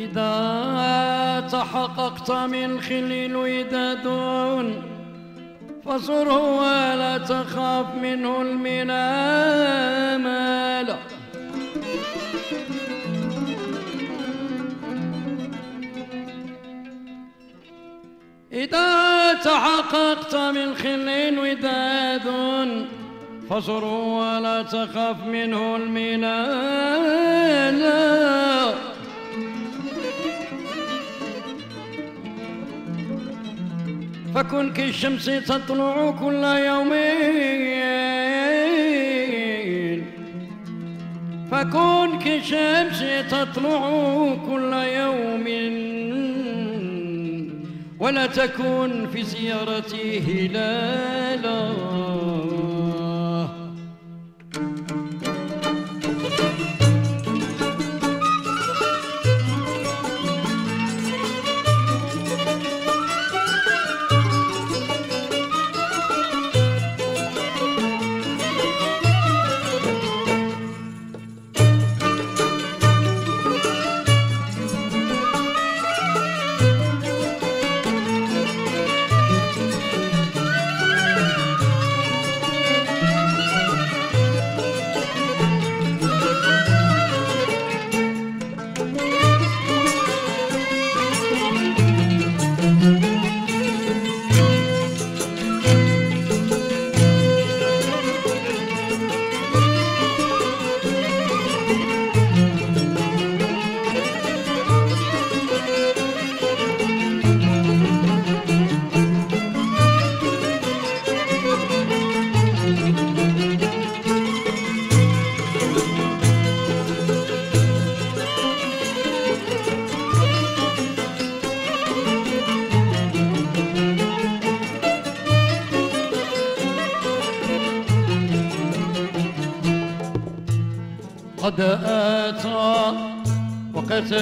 إذا تحققت من خل الوداد فزره ولا تخاف منه المنامل إذا تحققت من خل وداد فزر ولا تخف منه المنال فكن كالشمس تطلع كل يومين فكن كالشمس تطلع كل يوم. ولا تكن في زيارته هلالا. وقت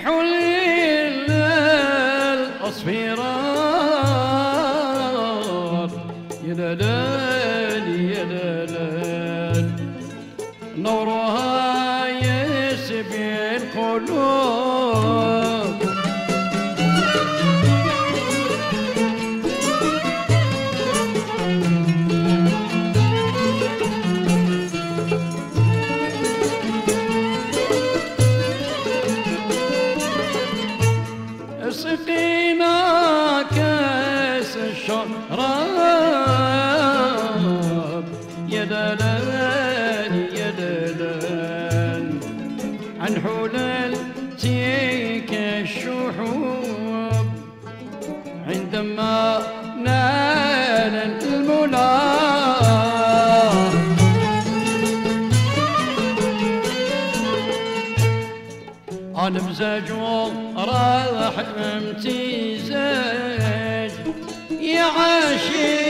في حلي الأصفرار نال المنى. على مزاج راح امتزاج يا عاشية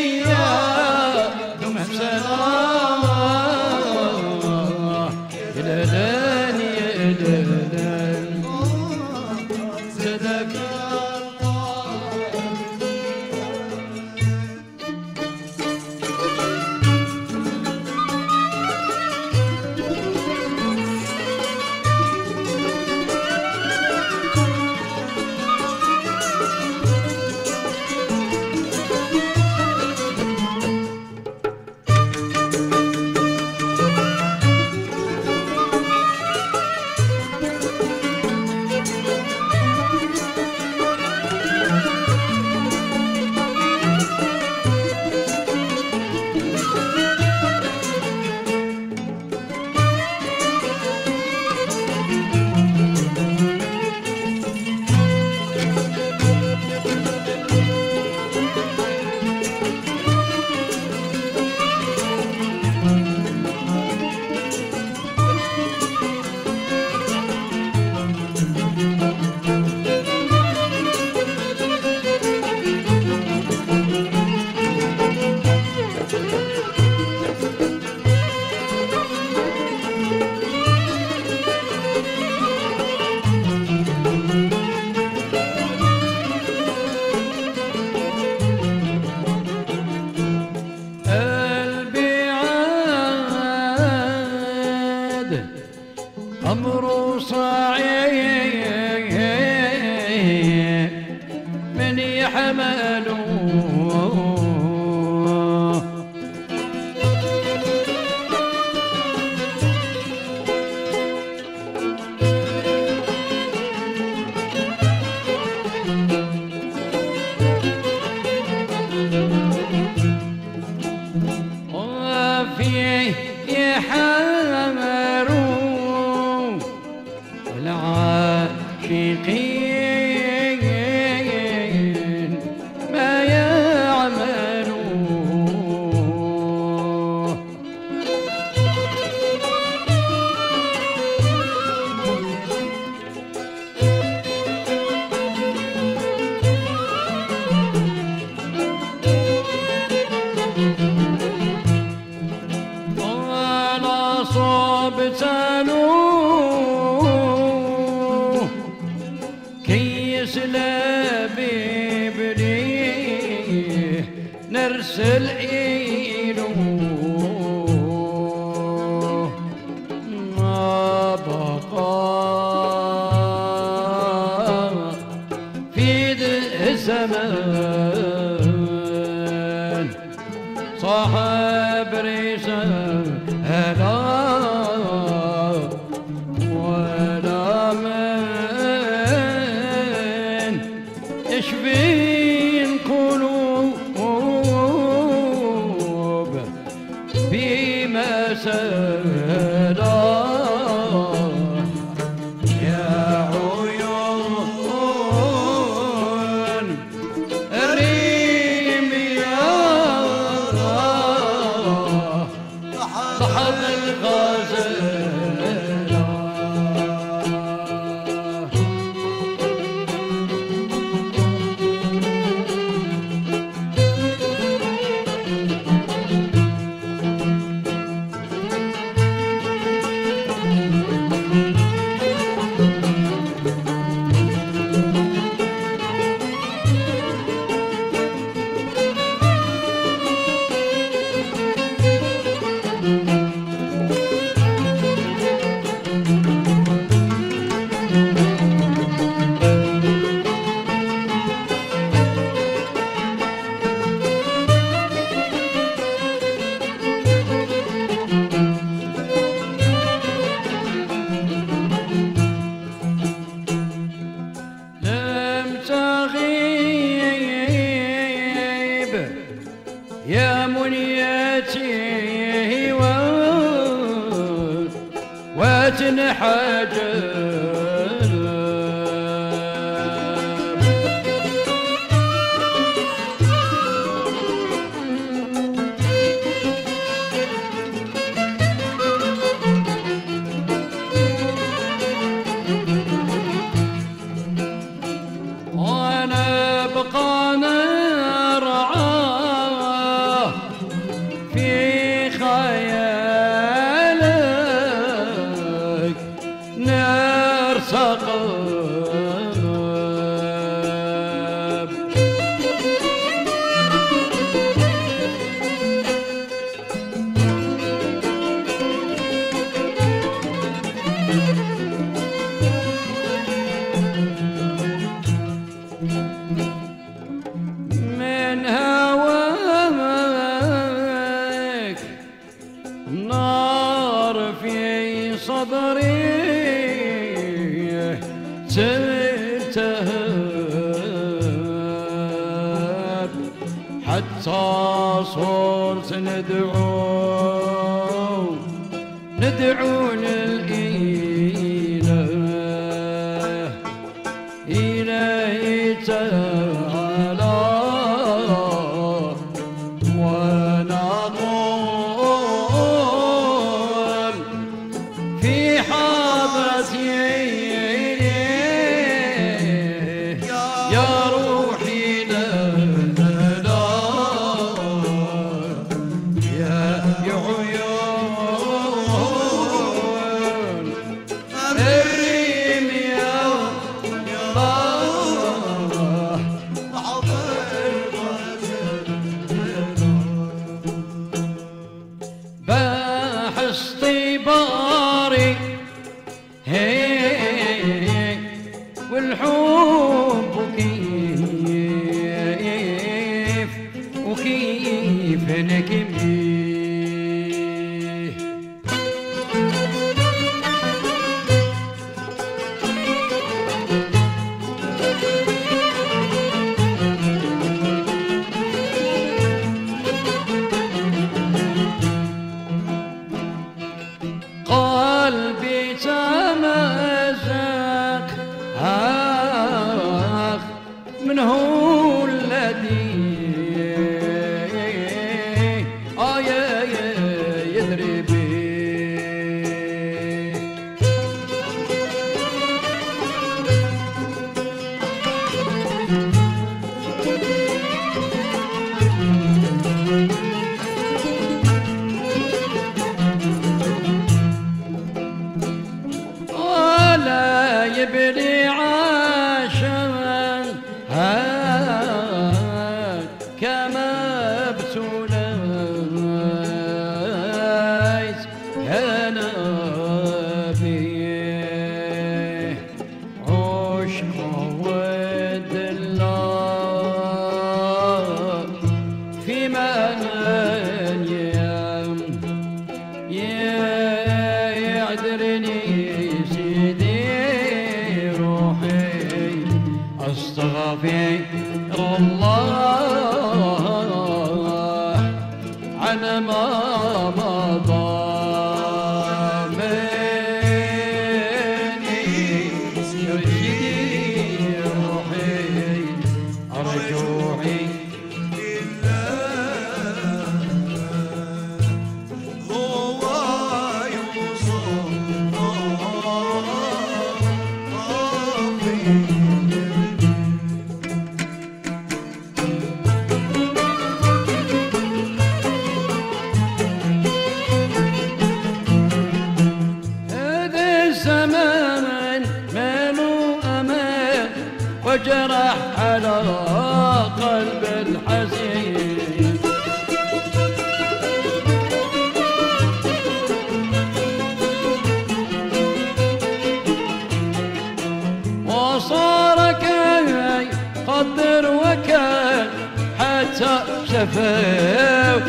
شفاو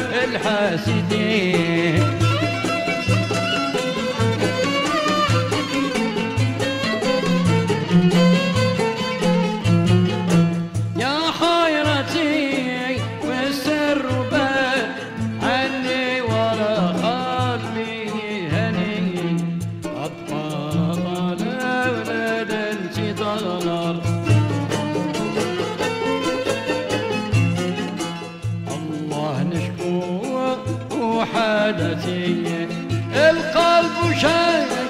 عدسي القلب شيء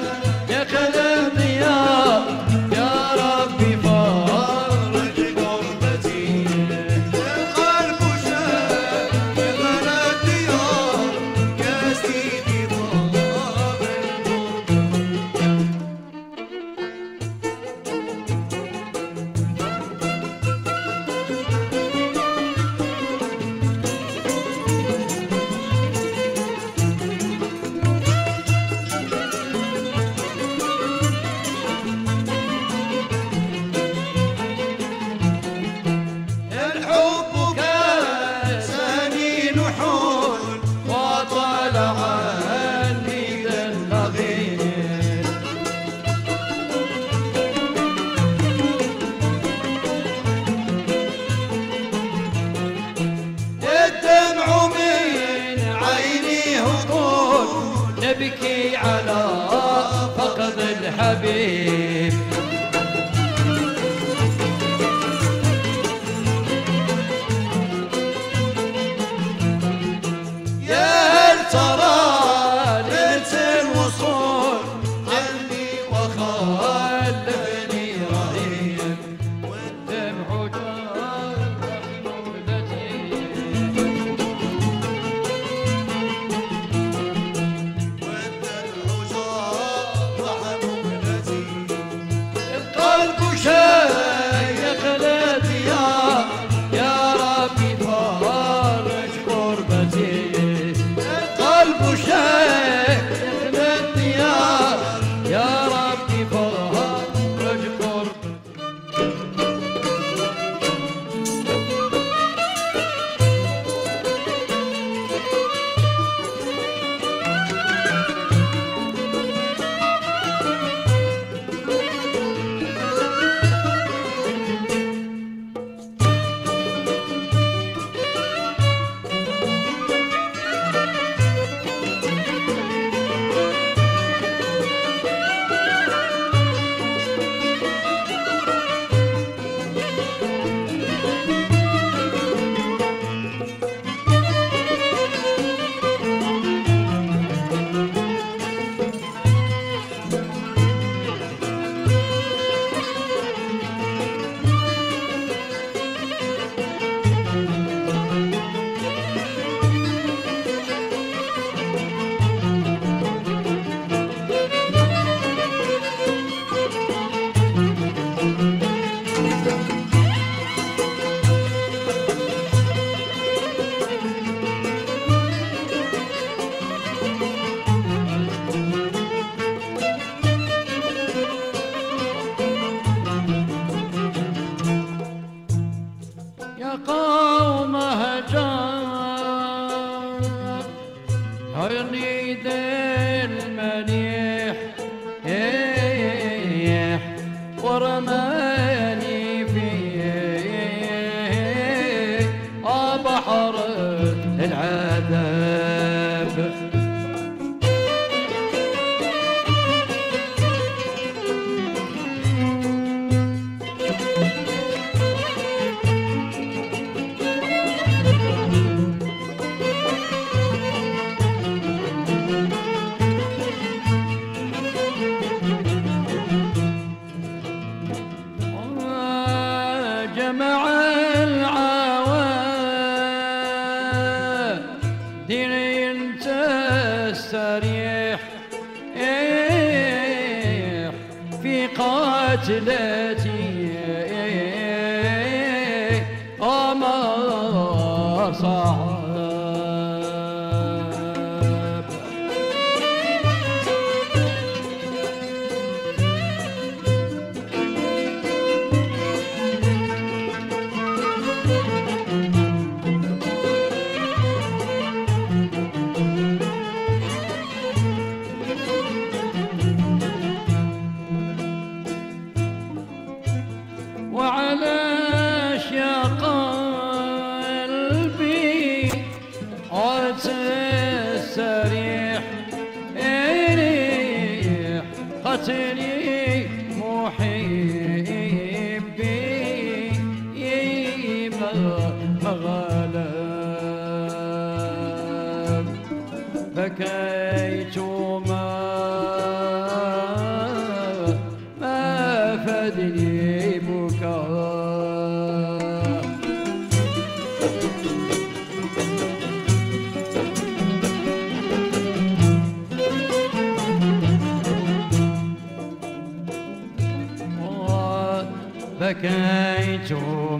بكيت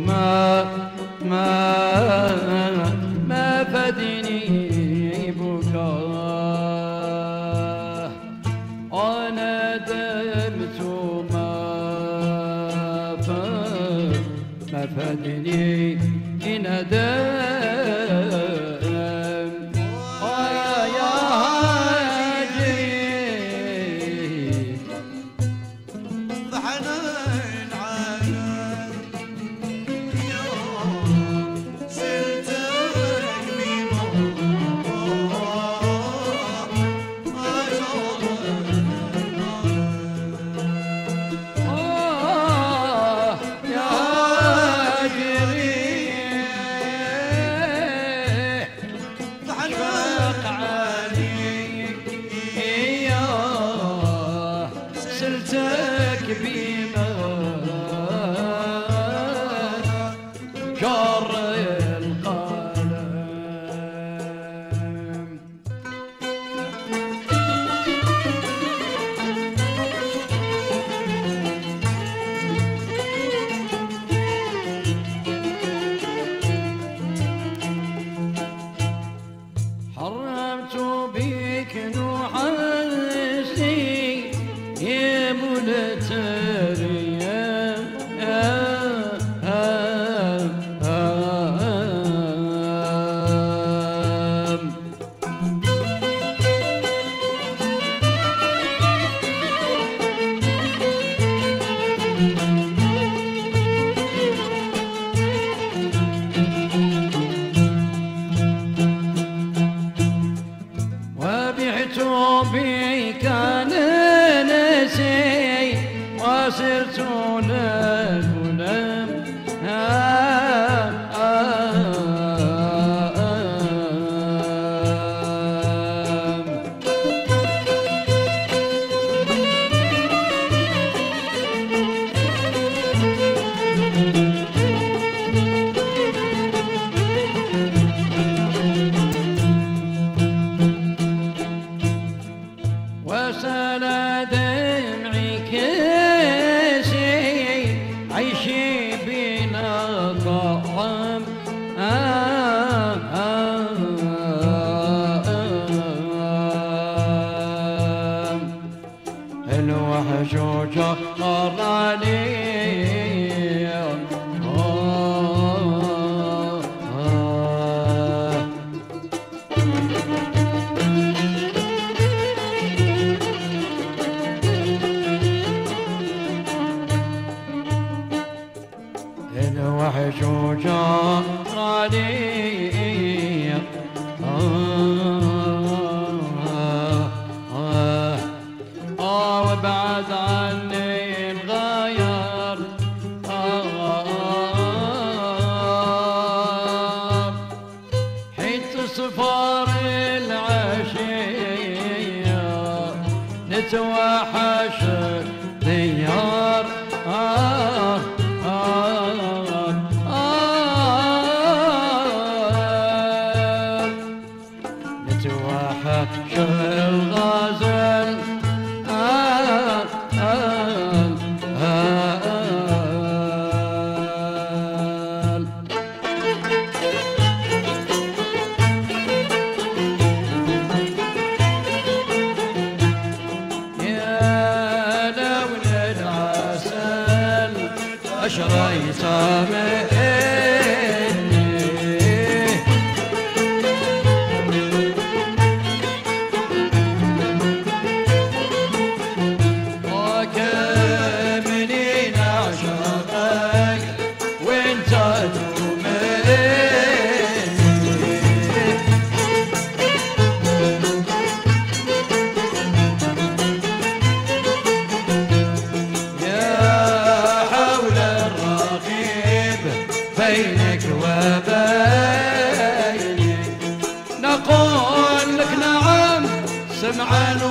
ما ما ما فدني بكاء أنا دمت ما ما فدني إن دمت Georgia, all I need. Somebody